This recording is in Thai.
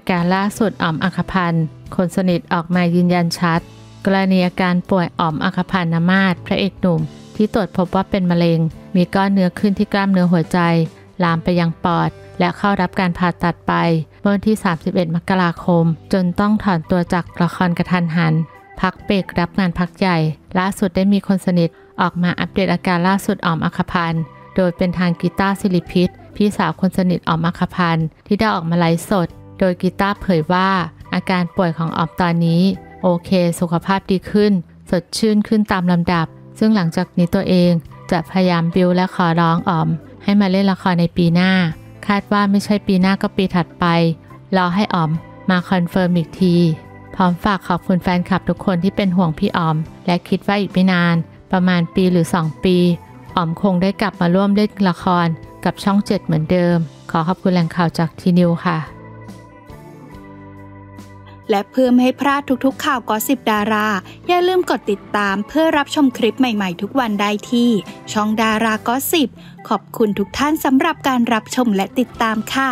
อาการล่าสุดอ๋อมอัคพันธ์คนสนิทออกมายืนยันชัด กรณีอาการป่วยอ๋อมอัคพันธ์นมาศพระเอกหนุ่ม ที่ตรวจพบว่าเป็นมะเร็ง มีก้อนเนื้อขึ้นที่กล้ามเนื้อหัวใจ ลามไปยังปอด และเข้ารับการผ่าตัดไปเมื่อวันที่ 31 มกราคม จนต้องถอนตัวจากละครกระทันหัน พักเบรกรับงานพักใหญ่ ล่าสุดได้มีคนสนิทออกมาอัปเดตอาการล่าสุดอ๋อมอัคพันธ์โดยเป็นทางกีตาร์ศิริพิษพี่สาวคนสนิทอ๋อมอรรคพันธ์ที่ได้ออกมาไลฟ์สด โดยกีตาร์เผยว่า อาการป่วยของอ๋อมตอนนี้ โอเค สุขภาพดีขึ้น สดชื่นขึ้นตามลำดับ ซึ่งหลังจากนี้ตัวเองจะพยายาม build และขอร้องอ๋อม ให้มาเล่นละครในปีหน้า คาดว่าไม่ใช่ปีหน้าก็ปีถัดไป รอให้อ๋อมมา confirm อีกที พร้อมฝากขอบคุณแฟนคลับทุกคนที่เป็นห่วงพี่อ๋อม และคิดว่าอีกไม่นาน ประมาณปีหรือ 2 ปีออมคงได้กลับมาร่วมเล่นละครกับช่องเจ็ดเหมือนเดิม ขอขอบคุณแหล่งข่าวจากทีนิวค่ะ และเพื่อไม่ให้พลาดทุกๆข่าวกอสิบดารา อย่าลืมกดติดตามเพื่อรับชมคลิปใหม่ๆ ทุกวันได้ที่ ช่องดารากอสิบขอบคุณทุกท่านสำหรับการรับชมและติดตามค่ะ